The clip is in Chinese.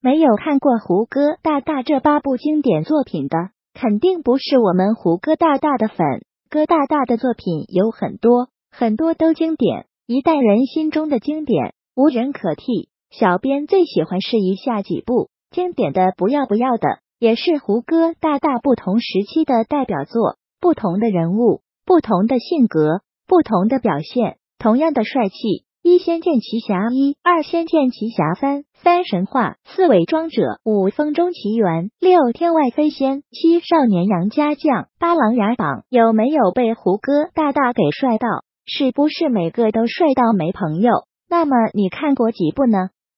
没有看过胡歌大大这八部经典作品的，肯定不是我们胡歌大大的粉。歌大大的作品有很多，很多都经典，一代人心中的经典，无人可替。小编最喜欢是以下几部经典的不要不要的，也是胡歌大大不同时期的代表作。不同的人物，不同的性格，不同的表现，同样的帅气。一《仙剑奇侠》一，二《仙剑奇侠》三，三神话，四伪装者，五风中奇缘，六天外飞仙，七少年杨家将，八琅琊榜。有没有被胡歌大大给帅到？是不是每个都帅到没朋友？那么你看过几部呢？